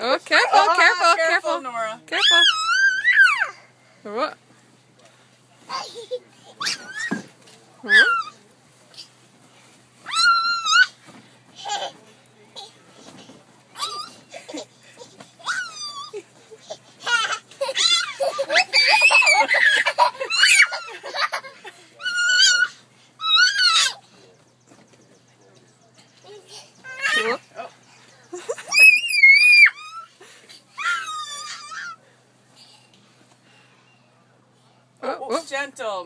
Oh, careful, Oh, careful, careful, careful, Nora. careful. What? Huh? What? Gentle.